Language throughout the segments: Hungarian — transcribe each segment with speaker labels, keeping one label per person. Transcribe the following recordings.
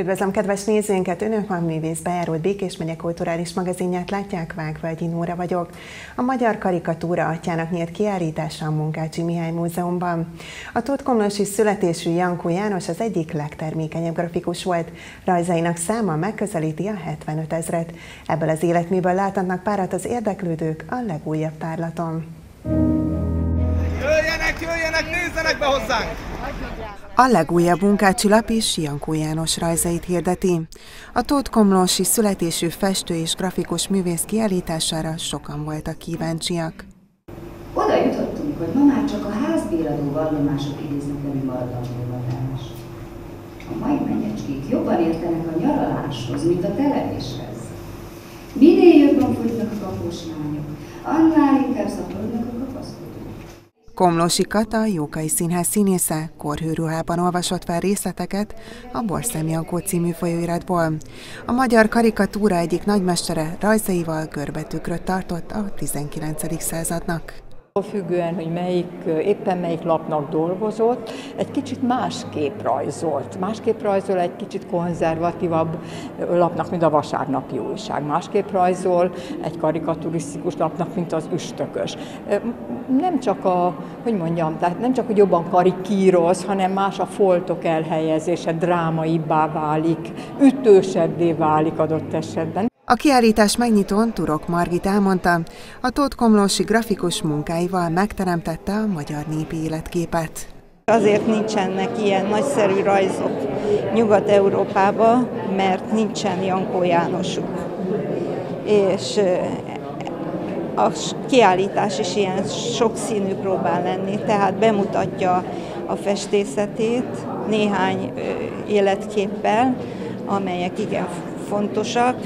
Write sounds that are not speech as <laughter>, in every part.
Speaker 1: Üdvözlöm kedves nézőinket! Önök van művész bejárót Békés megye kulturális magazinját látják, Vágvölgyi Nóra vagyok. A Magyar Karikatúra atyának nyílt kiállítása a Munkácsi Mihály Múzeumban. A Tótkomlósi születésű Jankó János az egyik legtermékenyebb grafikus volt. Rajzainak száma megközelíti a 75 ezret. Ebből az életműből láthatnak párat az érdeklődők a legújabb tárlaton.
Speaker 2: Jöjjenek, jöjjenek, nézzenek be hozzánk!
Speaker 1: A legújabb munkácsi lap is Jankó János rajzait hirdeti. A Tóth Komlósi születésű festő és grafikus művész kiállítására sokan voltak kíváncsiak.
Speaker 3: Oda jutottunk, hogy ma már csak a házbéradó vallomások idéznek elő maradandóvatás. A mai menyecskék jobban értenek a nyaraláshoz, mint a televéshez. Minél jobban fogynak a kapós lányok, annál inkább szaporodnak a kapaszkodók.
Speaker 1: Komlósi Kata, Jókai Színház színésze, korhőruhában olvasott fel részleteket a Borszem Jankó című folyóiratból. A magyar karikatúra egyik nagymestere rajzaival görbetükröt tartott a 19. századnak
Speaker 4: függően, hogy melyik, éppen melyik lapnak dolgozott, egy kicsit másképp rajzolt. Másképp rajzol egy kicsit konzervatívabb lapnak, mint a vasárnapi újság. Másképp rajzol egy karikaturisztikus lapnak, mint az üstökös. Nem csak a, hogy mondjam, tehát nem csak, hogy jobban karikíroz, hanem más a foltok elhelyezése, drámaibbá válik, ütősebbé válik adott esetben.
Speaker 1: A kiállítás megnyitón Turok Margit elmondta, a Tóth Komlósi grafikus munkáival megteremtette a magyar népi életképet.
Speaker 5: Azért nincsenek ilyen nagyszerű rajzok Nyugat-Európában, mert nincsen Jankó Jánosuk. És a kiállítás is ilyen sokszínű próbál lenni, tehát bemutatja a festészetét néhány életképpel, amelyek igen fontosak,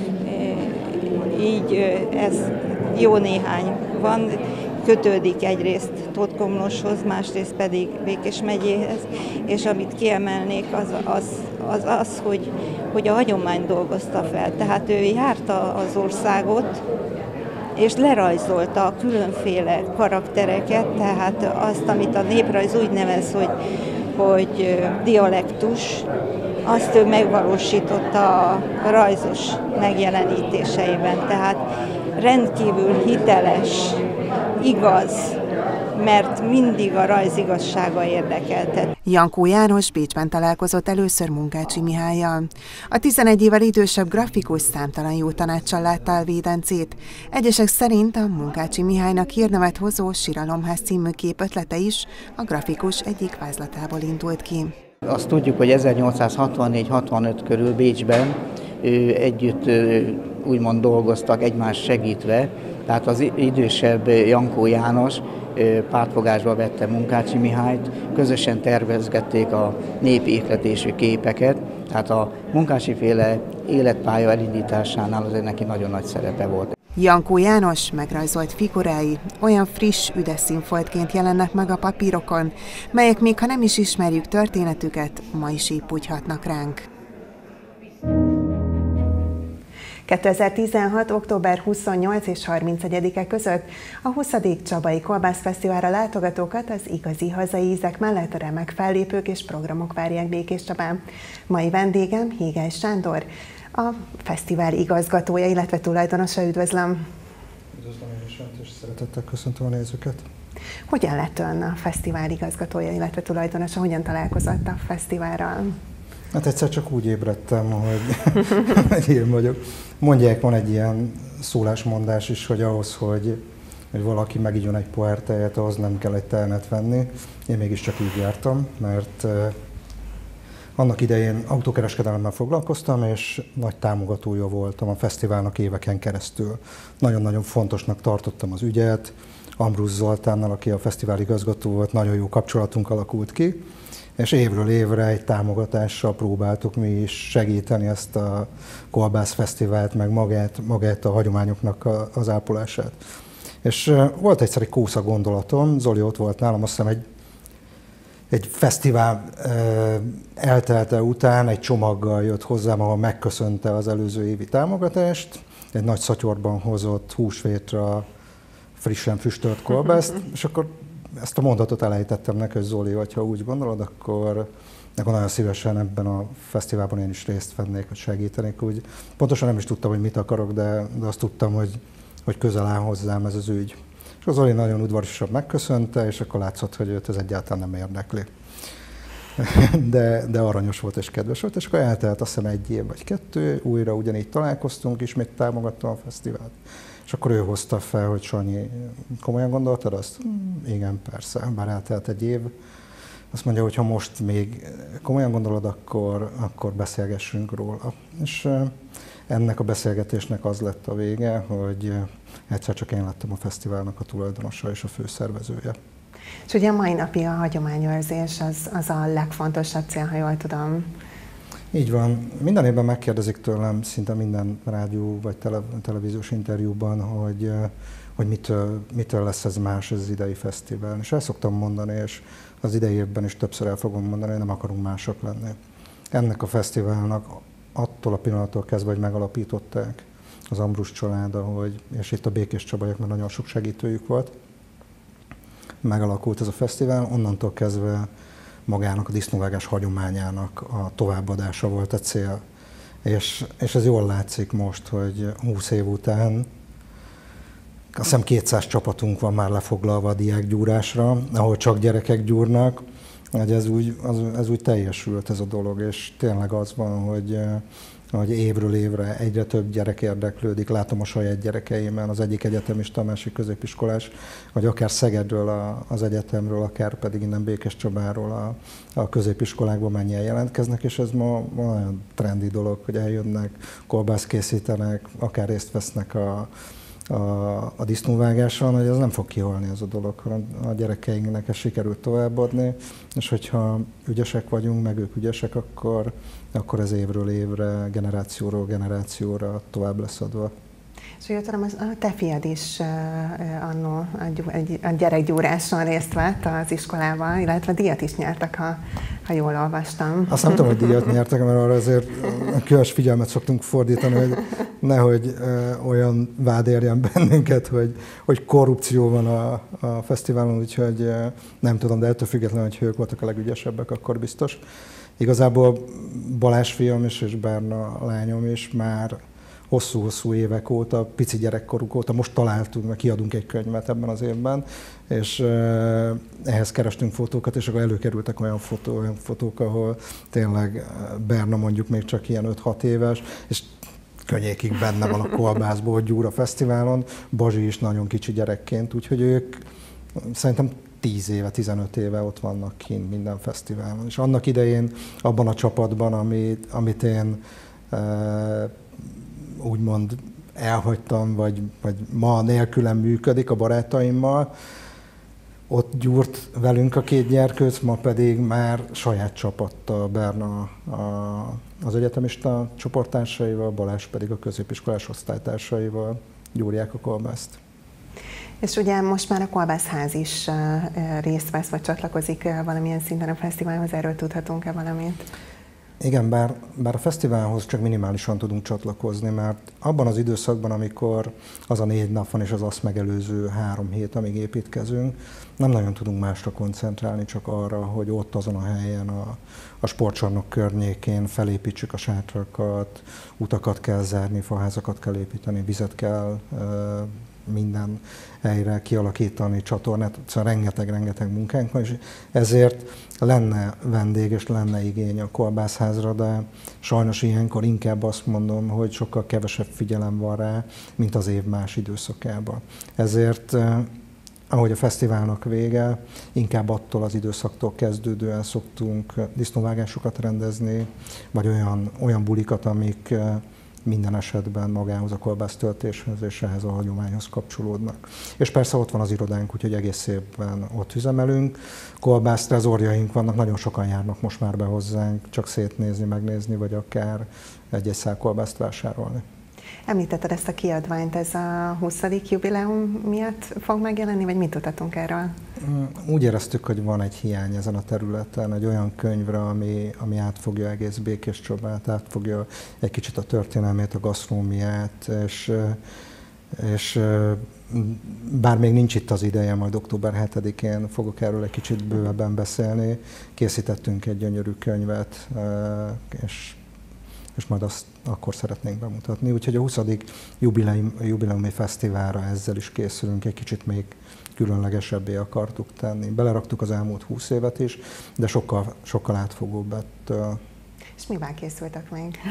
Speaker 5: így ez jó néhány van, kötődik egyrészt Tótkomloshoz, másrészt pedig Békés megyéhez, és amit kiemelnék az az, az, az hogy, hogy a hagyomány dolgozta fel. Tehát ő járta az országot, és lerajzolta a különféle karaktereket, tehát azt, amit a néprajz úgy nevez, hogy, hogy dialektus, azt ő megvalósította a rajzos megjelenítéseiben. Tehát rendkívül hiteles, igaz, mert mindig a rajz igazsága érdekelte.
Speaker 1: Jankó János Bécsben találkozott először Munkácsi Mihályjal. A 11 évvel idősebb grafikus számtalan jó tanácssal látta el védencét. Egyesek szerint a Munkácsi Mihálynak hírnevet hozó Siralomház című kép ötlete is a grafikus egyik vázlatából indult ki.
Speaker 6: Azt tudjuk, hogy 1864-65 körül Bécsben együtt úgymond dolgoztak, egymás segítve, tehát az idősebb Jankó János pártfogásba vette Munkácsi Mihályt, közösen tervezgették a népi ihletésű képeket, tehát a Munkácsi féle életpálya elindításánál azért neki nagyon nagy szerepe volt.
Speaker 1: Jankó János megrajzolt figurái olyan friss, üdes színfoltként jelennek meg a papírokon, melyek még ha nem is ismerjük történetüket, ma is épp úgy hatnak ránk. 2016. október 28 és 31-e között a 20. Csabai Kolbász Fesztiválra látogatókat az igazi hazai ízek mellett remek fellépők és programok várják Békés Csabán. Mai vendégem Hégely Sándor, a fesztivál igazgatója, illetve tulajdonosa. Üdvözlöm!
Speaker 7: Üdvözlöm én is, és szeretettel köszöntöm a nézőket!
Speaker 1: Hogyan lett ön a fesztivál igazgatója, illetve tulajdonosa? Hogyan találkozott a fesztiválral?
Speaker 7: Hát egyszer csak úgy ébredtem, <laughs> hogy én vagyok. Mondják, van egy ilyen szólásmondás is, hogy ahhoz, hogy, hogy valaki megígyon egy pohár tejet, ahhoz nem kell egy tehenet venni. Én mégiscsak így jártam, mert annak idején autókereskedelemmel foglalkoztam, és nagy támogatója voltam a fesztiválnak éveken keresztül. Nagyon-nagyon fontosnak tartottam az ügyet. Ambrus Zoltánnal, aki a fesztivál igazgató volt, nagyon jó kapcsolatunk alakult ki, és évről évre egy támogatással próbáltuk mi is segíteni ezt a Kolbász Fesztivált, meg magát, magát a hagyományoknak az ápolását. És volt egyszer egy kósza gondolatom, Zoli ott volt nálam, azt hiszem egy egy fesztivál eltelte után egy csomaggal jött hozzám, ahol megköszönte az előző évi támogatást, egy nagy szatyorban hozott húsvétra frissen füstölt kolbászt, és akkor ezt a mondatot elejítettem hogy Zoli, hogyha úgy gondolod, akkor akkor nagyon szívesen ebben a fesztiválban én is részt vennék, hogy segítenék. Úgy, pontosan nem is tudtam, hogy mit akarok, de, de azt tudtam, hogy, hogy közel áll hozzám ez az ügy. És az Zoli nagyon udvariasan megköszönte, és akkor látszott, hogy őt ez egyáltalán nem érdekli. <laughs> De, de aranyos volt és kedves volt, és akkor eltelt azt hiszem egy év vagy kettő, újra ugyanígy találkoztunk, ismét támogattam a fesztivált. És akkor ő hozta fel, hogy Sanyi, komolyan gondoltad azt? Hmm, igen, persze, bár eltelt egy év. Azt mondja, hogy ha most még komolyan gondolod, akkor, akkor beszélgessünk róla. És ennek a beszélgetésnek az lett a vége, hogy egyszer csak én lettem a fesztiválnak a tulajdonosa és a főszervezője.
Speaker 1: És ugye a mai napi a hagyományőrzés az, az a legfontosabb cél, ha jól tudom.
Speaker 7: Így van. Minden évben megkérdezik tőlem szinte minden rádió vagy tele, televíziós interjúban, hogy, hogy mitől, mitől lesz ez más ez az idei fesztivál. És el szoktam mondani, és az idei évben is többször el fogom mondani, hogy nem akarunk mások lenni. Ennek a fesztiválnak attól a pillanattól kezdve, hogy megalapították az Ambrus család, hogy, és itt a Békés Csabajok, mert nagyon sok segítőjük volt, megalakult ez a fesztivál, onnantól kezdve magának a disznóvágás hagyományának a továbbadása volt a cél. És, és ez jól látszik most, hogy 20 év után azt hiszem 200 csapatunk van már lefoglalva a diákgyúrásra, ahol csak gyerekek gyúrnak, hogy ez úgy, az, ez úgy teljesült ez a dolog, és tényleg az van, hogy hogy évről évre egyre több gyerek érdeklődik. Látom a saját gyerekeimen, az egyik egyetemista, a másik középiskolás, vagy akár Szegedről a, az egyetemről, akár pedig innen Békes Csabáról a, a középiskolákban mennyien jelentkeznek, és ez ma, ma nagyon trendi dolog, hogy eljönnek, kolbász készítenek, akár részt vesznek a, a, a disznóvágáson, hogy ez nem fog kihalni ez a dolog, hanem a gyerekeinknek ezt sikerült továbbadni, és hogyha ügyesek vagyunk, meg ők ügyesek, akkor, akkor ez évről évre, generációról generációra tovább lesz adva.
Speaker 1: És úgy tudom, a te fiad is annó a gyerekgyúráson részt vett az iskolában, illetve díjat is nyertek, ha, ha jól olvastam.
Speaker 7: Azt nem tudom, hogy díjat nyertek, mert arra azért különös figyelmet szoktunk fordítani, hogy nehogy olyan vád érjen bennünket, hogy, hogy korrupció van a, a fesztiválon, úgyhogy nem tudom, de ettől függetlenül, hogy ők voltak a legügyesebbek, akkor biztos. Igazából Balázs fiam is, és Berna lányom is már hosszú-hosszú évek óta, pici gyerekkoruk óta, most találtunk, meg kiadunk egy könyvet ebben az évben, és ehhez kerestünk fotókat, és akkor előkerültek olyan, fotó, olyan fotók, ahol tényleg Berna mondjuk még csak ilyen 5-6 éves, és könnyékig benne van a kolbászból, Gyúra Fesztiválon, Bazsi is nagyon kicsi gyerekként, úgyhogy ők szerintem 10 éve, 15 éve ott vannak kint minden fesztiválon. És annak idején abban a csapatban, amit, amit én úgymond elhagytam, vagy, vagy ma nélkülem működik a barátaimmal, ott gyúrt velünk a két gyerkőc, ma pedig már saját csapatta Berna a, az egyetemista csoporttársaival, Balázs pedig a középiskolás osztálytársaival gyúrják a kolbászt.
Speaker 1: És ugye most már a Kolbászház is részt vesz, vagy csatlakozik valamilyen szinten a fesztiválhoz, erről tudhatunk-e valamit?
Speaker 7: Igen, bár, bár a fesztiválhoz csak minimálisan tudunk csatlakozni, mert abban az időszakban, amikor az a négy nap van és az azt megelőző három hét, amíg építkezünk, nem nagyon tudunk másra koncentrálni, csak arra, hogy ott azon a helyen, a, a sportcsarnok környékén felépítsük a sátrakat, utakat kell zárni, faházakat kell építeni, vizet kell minden helyre kialakítani, csatornát, szóval rengeteg-rengeteg munkánk van, és ezért lenne vendég és lenne igény a kolbászházra, de sajnos ilyenkor inkább azt mondom, hogy sokkal kevesebb figyelem van rá, mint az év más időszakában. Ezért eh, ahogy a fesztiválnak vége, inkább attól az időszaktól kezdődően szoktunk disznóvágásokat rendezni, vagy olyan, olyan bulikat, amik eh, minden esetben magához a kolbásztöltéshez és ehhez a hagyományhoz kapcsolódnak. És persze ott van az irodánk, úgyhogy egész évben ott üzemelünk. Kolbász trezorjaink vannak, nagyon sokan járnak most már be hozzánk, csak szétnézni, megnézni, vagy akár egy-egy szál kolbászt vásárolni.
Speaker 1: Említetted ezt a kiadványt, ez a 20. jubileum miatt fog megjelenni, vagy mit tudhatunk erről?
Speaker 7: Mm, úgy éreztük, hogy van egy hiány ezen a területen, egy olyan könyvre, ami, ami átfogja egész Békés Csabát, átfogja egy kicsit a történelmét, a gasztrómiát, és, és bár még nincs itt az ideje, majd október 7-én fogok erről egy kicsit bővebben beszélni. Készítettünk egy gyönyörű könyvet, és, és majd azt akkor szeretnénk bemutatni. Úgyhogy a 20. Jubileum, jubileumi fesztiválra ezzel is készülünk, egy kicsit még különlegesebbé akartuk tenni. Beleraktuk az elmúlt 20 évet is, de sokkal, sokkal átfogóbb ettől.
Speaker 1: És mivel készültek még? <laughs>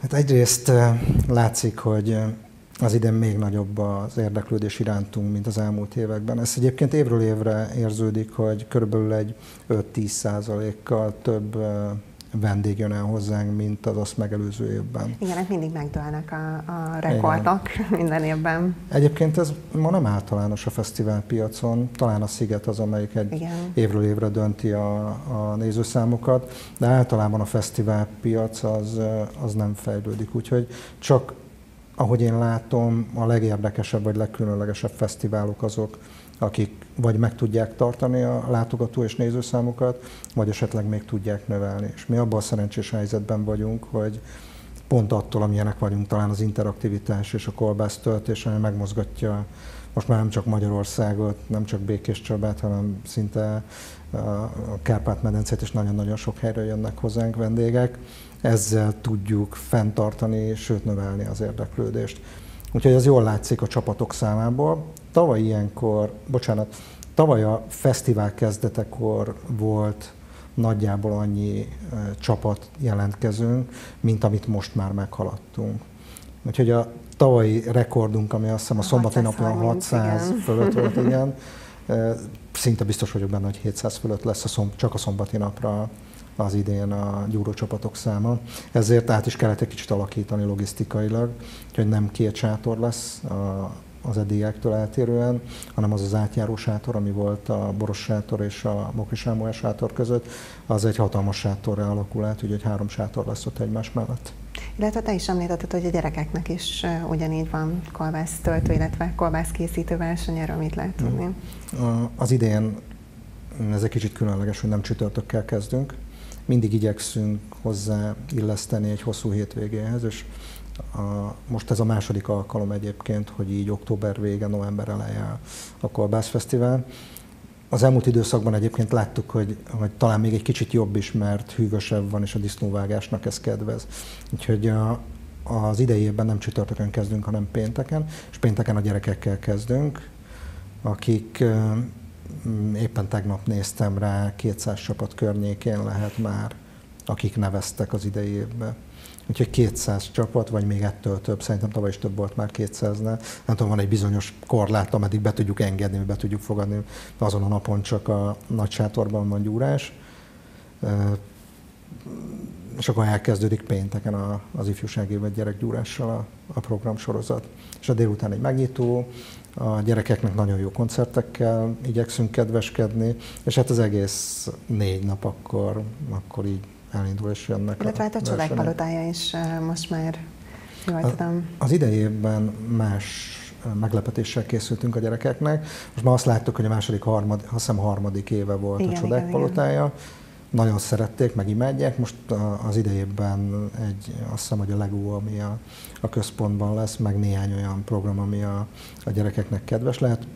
Speaker 7: hát egyrészt látszik, hogy az idén még nagyobb az érdeklődés irántunk, mint az elmúlt években. Ez egyébként évről évre érződik, hogy körülbelül egy 5-10 százalékkal több vendég jön el hozzánk, mint az azt megelőző évben.
Speaker 1: Igen, hát mindig megdőlnek a, a rekordok Igen. <laughs> minden évben.
Speaker 7: Egyébként ez ma nem általános a fesztiválpiacon, talán a Sziget az, amelyik egy Igen. évről évre dönti a, a nézőszámokat, de általában a fesztiválpiac az, az nem fejlődik, úgyhogy csak ahogy én látom, a legérdekesebb vagy legkülönlegesebb fesztiválok azok, akik vagy meg tudják tartani a látogató és nézőszámokat, vagy esetleg még tudják növelni. És mi abban a szerencsés helyzetben vagyunk, hogy pont attól, amilyenek vagyunk, talán az interaktivitás és a kolbász töltés, ami megmozgatja most már nem csak Magyarországot, nem csak Békés Csabát, hanem szinte a Kárpát-medencét, és nagyon-nagyon sok helyről jönnek hozzánk vendégek. Ezzel tudjuk fenntartani, sőt növelni az érdeklődést. Úgyhogy ez jól látszik a csapatok számából. Tavaly ilyenkor, bocsánat, tavaly a fesztivál kezdetekor volt nagyjából annyi csapat jelentkezünk, mint amit most már meghaladtunk. Úgyhogy a tavalyi rekordunk, ami azt hiszem a szombati napon 600 igen. fölött volt, <laughs> igen, szinte biztos vagyok benne, hogy 700 fölött lesz a szomb- csak a szombati napra az idén a gyúrócsapatok száma. Ezért át is kellett egy kicsit alakítani logisztikailag, hogy nem két sátor lesz a, az eddigiektől eltérően, hanem az az átjáró sátor, ami volt a Boros sátor és a Mokri Sámuel sátor között, az egy hatalmas sátorra alakul át, úgyhogy három sátor lesz ott egymás mellett.
Speaker 1: Illetve te is említetted, hogy a gyerekeknek is ugyanígy van kolbász töltő, illetve kolbász készítő verseny, erről mit lehet tudni?
Speaker 7: Az idén ez egy kicsit különleges, hogy nem csütörtökkel kezdünk, mindig igyekszünk hozzá illeszteni egy hosszú hétvégéhez, és a, most ez a második alkalom egyébként, hogy így október vége, november eleje a Kolbász Fesztivál. Az elmúlt időszakban egyébként láttuk, hogy, hogy talán még egy kicsit jobb is, mert hűvösebb van, és a disznóvágásnak ez kedvez. Úgyhogy a, az idejében nem csütörtökön kezdünk, hanem pénteken, és pénteken a gyerekekkel kezdünk, akik Mm, éppen tegnap néztem rá, 200 csapat környékén lehet már, akik neveztek az idei évben. Úgyhogy 200 csapat, vagy még ettől több, szerintem tavaly is több volt már 200-nál. Nem tudom, van egy bizonyos korlát, ameddig be tudjuk engedni, be tudjuk fogadni. Azon a napon csak a nagy sátorban van gyúrás. És akkor elkezdődik pénteken az ifjúsági vagy gyerekgyúrással a, a program sorozat. És a délután egy megnyitó, a gyerekeknek nagyon jó koncertekkel igyekszünk kedveskedni, és hát az egész négy nap akkor, akkor így elindul és jönnek
Speaker 1: Illetve hát a csodák palotája is most már jól tudom.
Speaker 7: Az idejében más meglepetéssel készültünk a gyerekeknek. Most már azt láttuk, hogy a második, harmad, azt hiszem harmadik éve volt igen, a csodák igen, palotája. Igen nagyon szerették, meg imádják. Most az idejében egy, azt hiszem, hogy a Lego, ami a, a központban lesz, meg néhány olyan program, ami a, a gyerekeknek kedves lehet.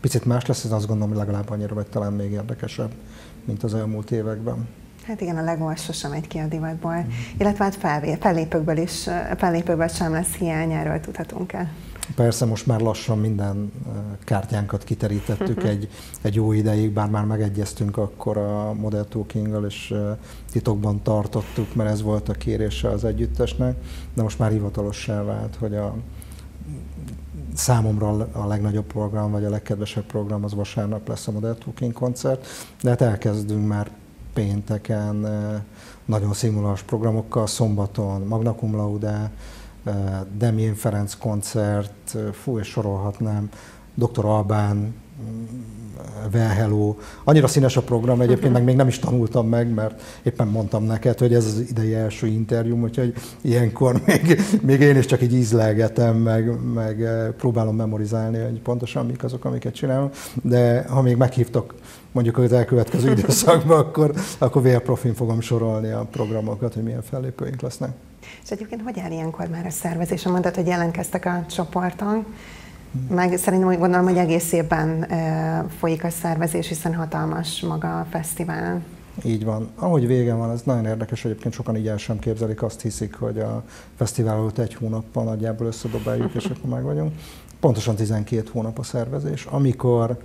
Speaker 7: Picit más lesz, ez azt gondolom, hogy legalább annyira, vagy talán még érdekesebb, mint az elmúlt években.
Speaker 1: Hát igen, a Lego sosem megy ki a divatból. Mm. Illetve hát fellépőkből is, fellépőkből sem lesz hiány, erről tudhatunk el.
Speaker 7: Persze most már lassan minden kártyánkat kiterítettük egy, egy jó ideig, bár már megegyeztünk akkor a Model Talking-gal, és titokban tartottuk, mert ez volt a kérése az együttesnek, de most már hivatalossá vált, hogy a számomra a legnagyobb program, vagy a legkedvesebb program az vasárnap lesz a Model Talking koncert, de hát elkezdünk már pénteken nagyon színvonalas programokkal, szombaton Magna Cum Laude, Demjén Ferenc koncert, fú, és sorolhatnám, Dr. Albán Well Hello. Annyira színes a program, egyébként meg még nem is tanultam meg, mert éppen mondtam neked, hogy ez az idei első interjúm, úgyhogy ilyenkor <laughs> még, még én is csak így ízlelgetem, meg, meg eh, próbálom memorizálni, hogy pontosan mik azok, amiket csinálom, de ha még meghívtok mondjuk az elkövetkező <laughs> időszakban, akkor, akkor vérprofin fogom sorolni a programokat, hogy milyen fellépőink lesznek.
Speaker 1: És egyébként hogy áll ilyenkor már a szervezés? Mondtad, hogy jelentkeztek a csoporton, meg szerintem úgy gondolom, hogy egész évben folyik a szervezés, hiszen hatalmas maga a fesztivál.
Speaker 7: Így van. Ahogy vége van, ez nagyon érdekes, egyébként sokan így el sem képzelik, azt hiszik, hogy a fesztivál előtt egy hónappal nagyjából összedobáljuk, és akkor meg vagyunk. Pontosan 12 hónap a szervezés, amikor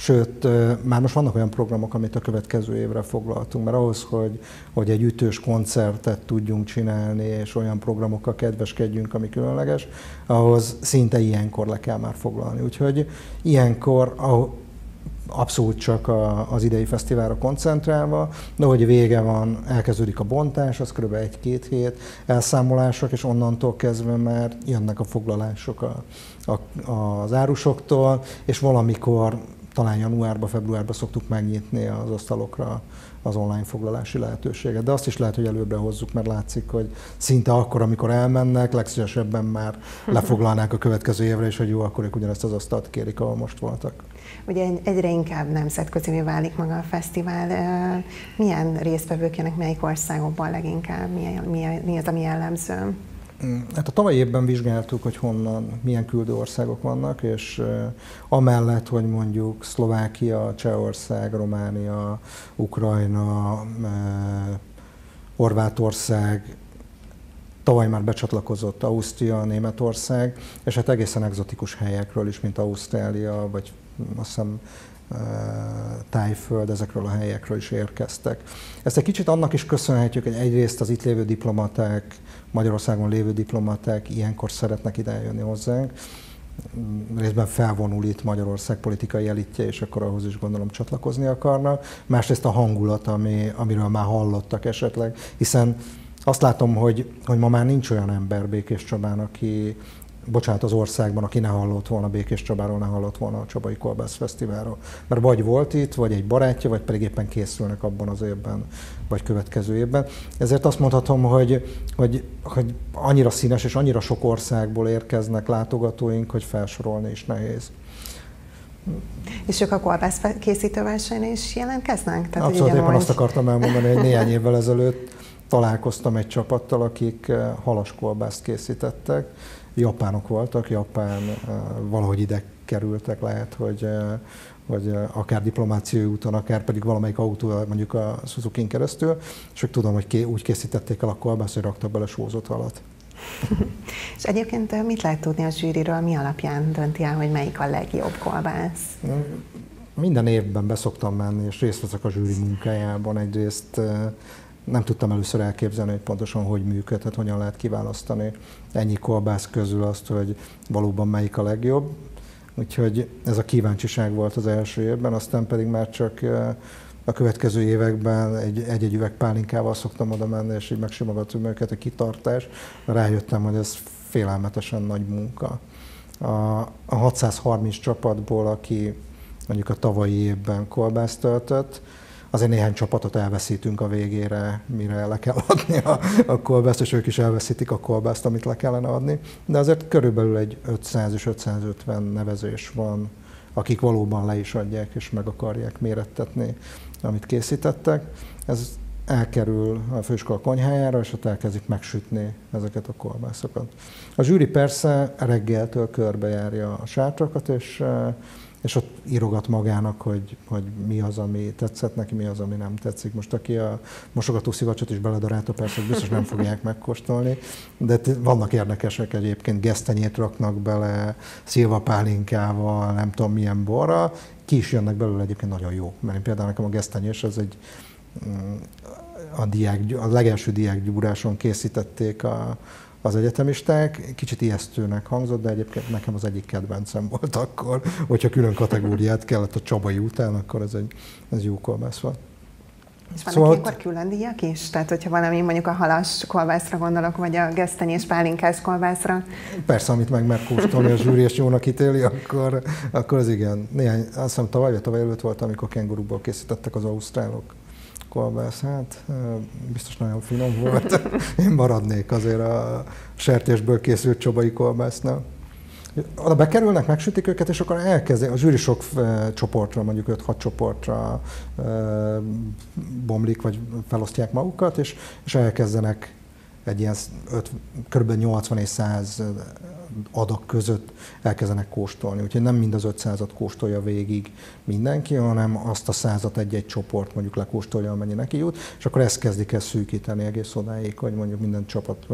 Speaker 7: Sőt, már most vannak olyan programok, amit a következő évre foglaltunk, mert ahhoz, hogy, hogy egy ütős koncertet tudjunk csinálni, és olyan programokkal kedveskedjünk, ami különleges, ahhoz szinte ilyenkor le kell már foglalni. Úgyhogy ilyenkor abszolút csak az idei fesztiválra koncentrálva, de hogy vége van, elkezdődik a bontás, az kb. egy-két hét, elszámolások, és onnantól kezdve már jönnek a foglalások a, a, az árusoktól, és valamikor talán januárban, februárban szoktuk megnyitni az asztalokra az online foglalási lehetőséget. De azt is lehet, hogy előbbre hozzuk, mert látszik, hogy szinte akkor, amikor elmennek, legszívesebben már <laughs> lefoglalnák a következő évre, és hogy jó, akkor ők ugyanezt az asztalt kérik, ahol most voltak.
Speaker 1: Ugye egyre inkább nemzetközi válik maga a fesztivál. Milyen résztvevők jönnek, melyik országokban leginkább? Mi, mi az, ami jellemző?
Speaker 7: Mm, hát a tavalyi évben vizsgáltuk, hogy honnan, milyen küldő országok vannak, és amellett, hogy mondjuk Szlovákia, Csehország, Románia, Ukrajna, Horvátország, tavaly már becsatlakozott Ausztria, Németország, és hát egészen egzotikus helyekről is, mint Ausztrália, vagy azt hiszem tájföld, ezekről a helyekről is érkeztek. Ezt egy kicsit annak is köszönhetjük, hogy egyrészt az itt lévő diplomaták, Magyarországon lévő diplomaták ilyenkor szeretnek ide eljönni hozzánk, részben felvonul itt Magyarország politikai elitje, és akkor ahhoz is gondolom csatlakozni akarnak. Másrészt a hangulat, ami, amiről már hallottak esetleg, hiszen azt látom, hogy, hogy ma már nincs olyan ember Békés Csabán, aki, bocsánat, az országban, aki ne hallott volna Békés Csabáról, ne hallott volna a Csabai Kolbász Fesztiválról. Mert vagy volt itt, vagy egy barátja, vagy pedig éppen készülnek abban az évben, vagy következő évben. Ezért azt mondhatom, hogy, hogy, hogy annyira színes és annyira sok országból érkeznek látogatóink, hogy felsorolni is nehéz.
Speaker 1: És ők a kolbász készítőversenyen is jelentkeznek?
Speaker 7: Tehát Abszolút, éppen azt akartam elmondani, hogy néhány <laughs> évvel ezelőtt találkoztam egy csapattal, akik eh, halaskolbászt készítettek, japánok voltak, japán valahogy ide kerültek, lehet, hogy vagy akár diplomáciai úton, akár pedig valamelyik autó, mondjuk a suzuki keresztül, és ők tudom, hogy úgy készítették el a kolbászt, hogy raktak bele sózott halat. <laughs>
Speaker 1: és egyébként mit lehet tudni a zsűriről, mi alapján dönti el, hogy melyik a legjobb kolbász?
Speaker 7: Minden évben beszoktam menni, és részt veszek a zsűri munkájában. Egyrészt nem tudtam először elképzelni, hogy pontosan hogy működhet, hogyan lehet kiválasztani ennyi kolbász közül azt, hogy valóban melyik a legjobb. Úgyhogy ez a kíváncsiság volt az első évben, aztán pedig már csak a következő években egy-egy üveg pálinkával szoktam oda menni, és így megsimogatom őket, a kitartás. Rájöttem, hogy ez félelmetesen nagy munka. A, a 630 csapatból, aki mondjuk a tavalyi évben kolbászt töltött, azért néhány csapatot elveszítünk a végére, mire le kell adni a, a kolbászt, és ők is elveszítik a kolbászt, amit le kellene adni. De azért körülbelül egy 500 és 550 nevezés van, akik valóban le is adják és meg akarják mérettetni, amit készítettek. Ez elkerül a főiskola konyhájára, és ott elkezdik megsütni ezeket a kolbászokat. A zsűri persze reggeltől körbejárja a sátrakat, és és ott írogat magának, hogy, hogy mi az, ami tetszett neki, mi az, ami nem tetszik. Most aki a mosogató szivacsot is beledarálta, persze biztos nem fogják megkóstolni, de vannak érdekesek egyébként, gesztenyét raknak bele, szilvapálinkával, nem tudom milyen borra, ki is jönnek belőle egyébként nagyon jó. Mert én például nekem a gesztenyés, ez egy mm, a, diák, a legelső diákgyúráson készítették a, az egyetemisták. Kicsit ijesztőnek hangzott, de egyébként nekem az egyik kedvencem volt akkor, hogyha külön kategóriát kellett a Csabai után, akkor ez egy ez jó kolbász volt.
Speaker 1: És vannak szóval ilyenkor külön díjak is? Tehát, hogyha valami mondjuk a halas kolbászra gondolok, vagy a gesztenyés pálinkás kolbászra?
Speaker 7: Persze, amit meg megkóstolni a zsűri és jónak ítéli, akkor, akkor az igen. Néhány, azt hiszem tavaly vagy tavaly előtt volt, amikor kenguruból készítettek az ausztrálok kolbász, hát biztos nagyon finom volt. <laughs> Én maradnék azért a sertésből készült csobai kolbásznál. Oda bekerülnek, megsütik őket, és akkor elkezdi, a zsűri sok csoportra, mondjuk 5-6 csoportra bomlik, vagy felosztják magukat, és, és elkezdenek egy ilyen 5, kb. 80 és 100 adag között elkezdenek kóstolni. Úgyhogy nem mind az 500-at kóstolja végig mindenki, hanem azt a százat egy-egy csoport mondjuk lekóstolja, amennyi neki jut, és akkor ezt kezdik el szűkíteni egész odáig, hogy mondjuk minden csapat,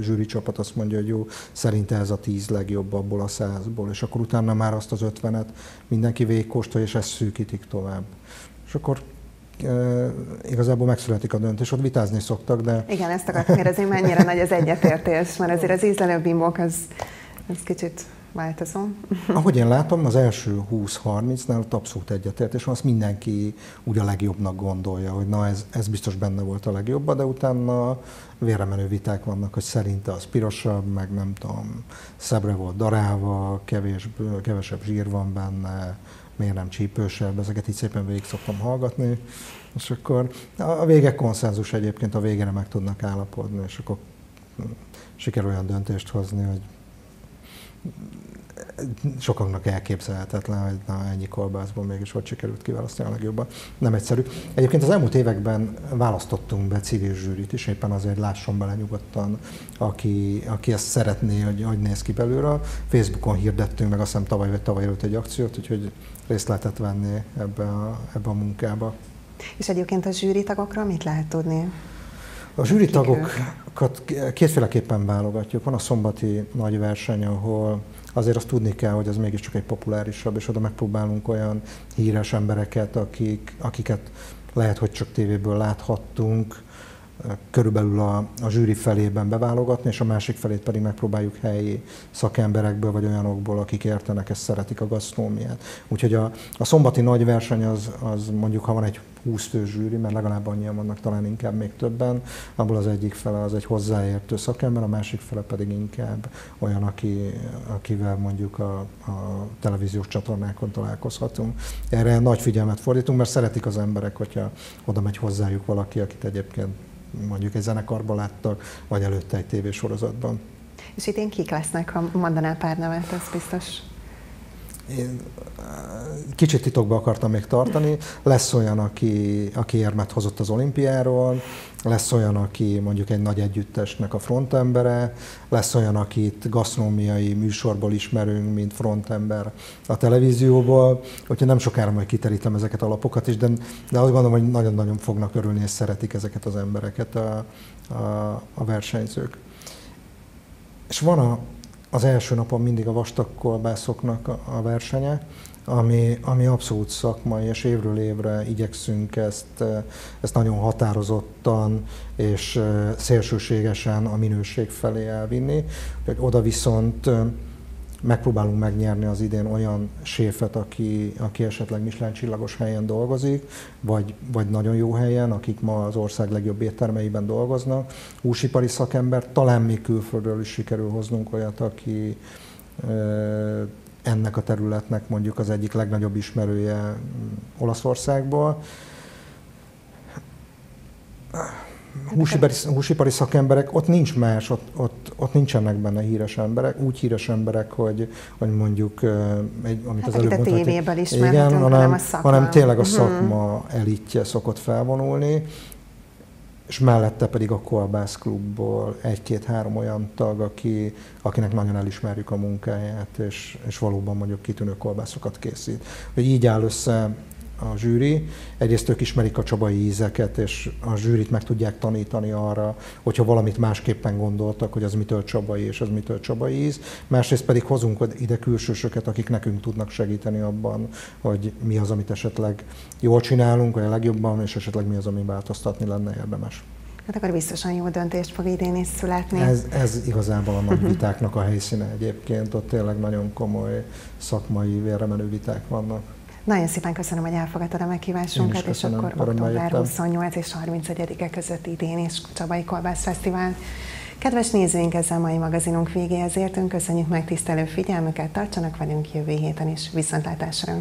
Speaker 7: zsűri csapat azt mondja, hogy jó, szerinte ez a tíz legjobb abból a százból, és akkor utána már azt az ötvenet mindenki végigkóstolja, és ezt szűkítik tovább. És akkor igazából megszületik a döntés, ott vitázni szoktak, de...
Speaker 1: Igen, ezt akartam kérdezni, mennyire nagy az egyetértés, mert azért az ízlelő bimbók az ez kicsit változó. <laughs>
Speaker 7: Ahogy én látom, az első 20-30-nál ott abszolút egyetértés van, azt mindenki úgy a legjobbnak gondolja, hogy na ez, ez biztos benne volt a legjobb, de utána vérremenő viták vannak, hogy szerinte az pirosabb, meg nem tudom, szebbre volt darálva, kevés, kevesebb zsír van benne, miért nem csípősebb, ezeket így szépen végig szoktam hallgatni, és akkor a vége konszenzus egyébként, a végére meg tudnak állapodni, és akkor sikerül olyan döntést hozni, hogy sokaknak elképzelhetetlen, hogy na, ennyi kolbászból mégis hogy sikerült kiválasztani a legjobban. Nem egyszerű. Egyébként az elmúlt években választottunk be civil zsűrit is, éppen azért lásson bele nyugodtan, aki, aki ezt szeretné, hogy hogy néz ki belőle. Facebookon hirdettünk meg azt hiszem tavaly vagy tavaly előtt egy akciót, úgyhogy részt lehetett venni ebbe a, ebbe a munkába.
Speaker 1: És egyébként a zsűritagokról mit lehet tudni?
Speaker 7: A zsűritagokat kétféleképpen válogatjuk. Van a szombati nagy verseny, ahol azért azt tudni kell, hogy az mégiscsak egy populárisabb, és oda megpróbálunk olyan híres embereket, akik, akiket lehet, hogy csak tévéből láthattunk, körülbelül a, a zsűri felében beválogatni, és a másik felét pedig megpróbáljuk helyi szakemberekből, vagy olyanokból, akik értenek, ezt szeretik a gasztrómiát. Úgyhogy a, a szombati nagy verseny az, az mondjuk, ha van egy 20 fő zsűri, mert legalább annyian vannak, talán inkább még többen, abból az egyik fele az egy hozzáértő szakember, a másik fele pedig inkább olyan, aki, akivel mondjuk a, a televíziós csatornákon találkozhatunk. Erre nagy figyelmet fordítunk, mert szeretik az emberek, hogyha oda megy hozzájuk valaki, akit egyébként mondjuk egy zenekarban láttak, vagy előtte egy tévésorozatban.
Speaker 1: És itt én kik lesznek, ha mondanál pár nevet, ez biztos.
Speaker 7: Én kicsit titokba akartam még tartani. Lesz olyan, aki, aki érmet hozott az olimpiáról, lesz olyan, aki mondjuk egy nagy együttesnek a frontembere, lesz olyan, akit gasztronómiai műsorból ismerünk, mint frontember a televízióból, úgyhogy nem sokára majd kiterítem ezeket a lapokat is, de, de azt gondolom, hogy nagyon-nagyon fognak örülni, és szeretik ezeket az embereket a, a, a versenyzők. És van a, az első napon mindig a vastag kolbászoknak a, a versenye, ami, ami abszolút szakmai, és évről évre igyekszünk ezt, ezt nagyon határozottan és szélsőségesen a minőség felé elvinni. Oda viszont megpróbálunk megnyerni az idén olyan séfet, aki, aki esetleg Michelin csillagos helyen dolgozik, vagy, vagy nagyon jó helyen, akik ma az ország legjobb éttermeiben dolgoznak. Húsipari szakember, talán még külföldről is sikerül hoznunk olyat, aki ennek a területnek mondjuk az egyik legnagyobb ismerője Olaszországból. Húsipari, húsipari szakemberek, ott nincs más, ott, ott, ott nincsenek benne híres emberek, úgy híres emberek, hogy, hogy mondjuk, egy, amit
Speaker 1: hát,
Speaker 7: az előbb
Speaker 1: mondtam, tévéből
Speaker 7: igen, hanem, hanem, a
Speaker 1: szakma.
Speaker 7: hanem tényleg a mhm. szakma uh-huh. elitje szokott felvonulni, és mellette pedig a Kolbász Klubból egy-két-három olyan tag, aki, akinek nagyon elismerjük a munkáját, és, és valóban mondjuk kitűnő kolbászokat készít. Hogy így áll össze a zsűri. Egyrészt ők ismerik a csabai ízeket, és a zsűrit meg tudják tanítani arra, hogyha valamit másképpen gondoltak, hogy az mitől csabai és az mitől csabai íz. Másrészt pedig hozunk ide külsősöket, akik nekünk tudnak segíteni abban, hogy mi az, amit esetleg jól csinálunk, vagy a legjobban, és esetleg mi az, ami változtatni lenne érdemes.
Speaker 1: Hát akkor biztosan jó döntést fog idén is születni.
Speaker 7: Ez, ez igazából a nagy vitáknak a helyszíne egyébként, ott tényleg nagyon komoly szakmai, vérremenő viták vannak.
Speaker 1: Nagyon szépen köszönöm, hogy elfogadtad a meghívásunkat, és
Speaker 7: köszönöm,
Speaker 1: akkor október
Speaker 7: jöttem.
Speaker 1: 28 és 31-e között idén is Csabai Kolbász Fesztivál. Kedves nézőink, ezzel mai magazinunk végéhez értünk. Köszönjük megtisztelő figyelmüket, tartsanak velünk jövő héten is. Viszontlátásra!